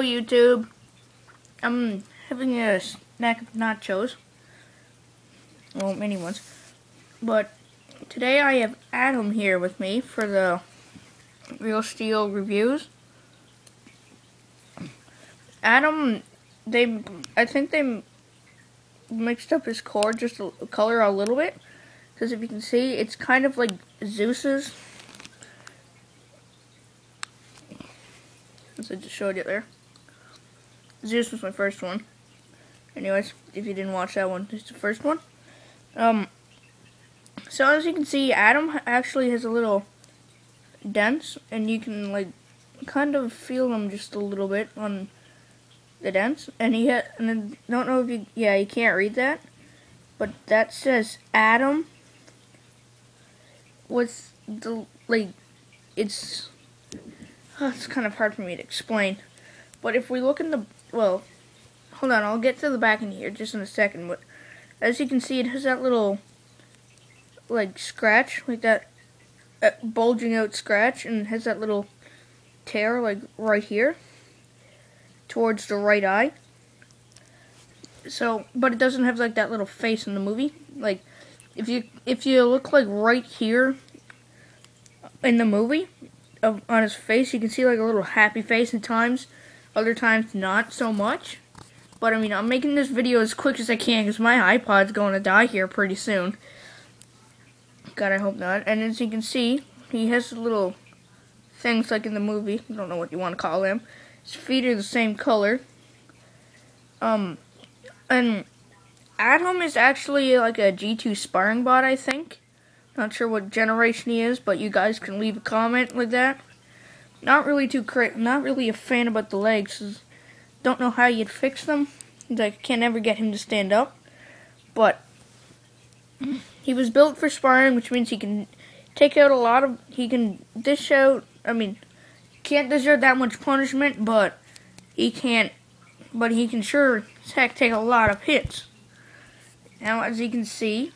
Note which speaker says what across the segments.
Speaker 1: YouTube. I'm having a snack of nachos. Well, many ones. But today I have Atom here with me for the Real Steel reviews. Atom, they, I think they mixed up his cord just a color a little bit. Because if you can see, it's kind of like Zeus's. As I just showed you there. Zeus was my first one. Anyways, if you didn't watch that one, it's the first one. Um, so as you can see, Atom actually has a little dents, and you can like kind of feel them just a little bit on the dents. And he had, and I don't know if you, yeah, you can't read that, but that says Atom with the like, it's oh, it's kind of hard for me to explain. But if we look in the well, hold on, I'll get to the back in here just in a second. But as you can see, it has that little like scratch, like that uh, bulging out scratch, and has that little tear like right here towards the right eye. So, but it doesn't have like that little face in the movie. Like, if you if you look like right here in the movie of, on his face, you can see like a little happy face at times. Other times, not so much. But I mean, I'm making this video as quick as I can because my iPod's going to die here pretty soon. God, I hope not. And as you can see, he has little things like in the movie. I don't know what you want to call them. His feet are the same color. Um, and Atom is actually like a G2 sparring bot, I think. Not sure what generation he is, but you guys can leave a comment like that. Not really too cra not really a fan about the legs. Don't know how you'd fix them. Like can't ever get him to stand up. But he was built for sparring, which means he can take out a lot of he can dish out I mean can't deserve that much punishment, but he can't but he can sure heck take a lot of hits. Now as you can see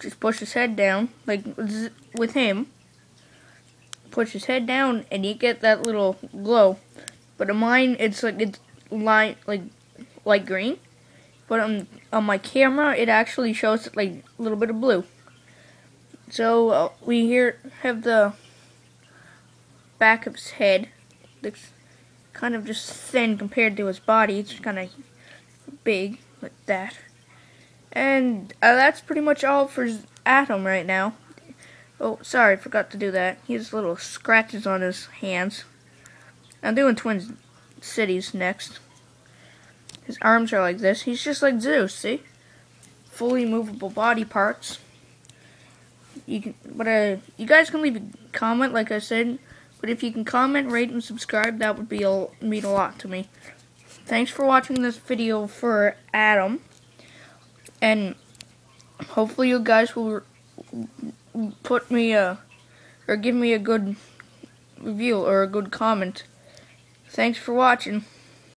Speaker 1: just push his head down like with him push his head down and you get that little glow. But on mine, it's like it's light like light green. But on on my camera, it actually shows like a little bit of blue. So uh, we here have the back of his head. Looks kind of just thin compared to his body. It's kind of big like that. And uh, that's pretty much all for Atom right now. Oh, sorry, forgot to do that. He has little scratches on his hands. I'm doing Twin Cities next. His arms are like this. He's just like Zeus, see? Fully movable body parts. You can, but uh, you guys can leave a comment, like I said. But if you can comment, rate, and subscribe, that would be a, mean a lot to me. Thanks for watching this video for Atom. And hopefully you guys will put me a or give me a good review or a good comment. Thanks for watching.